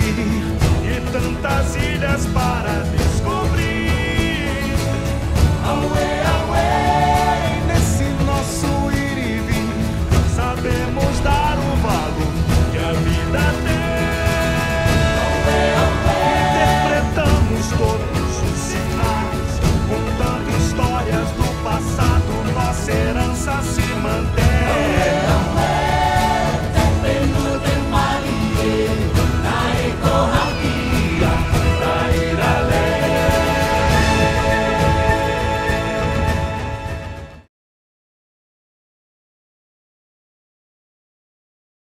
e tantas ilhas para descobrir. Auê, auê, nesse nosso ir e vir, sabemos dar o valor que a vida tem. Auê, auê, interpretamos todos os sinais, contando histórias do passado, nossa herança se mantém.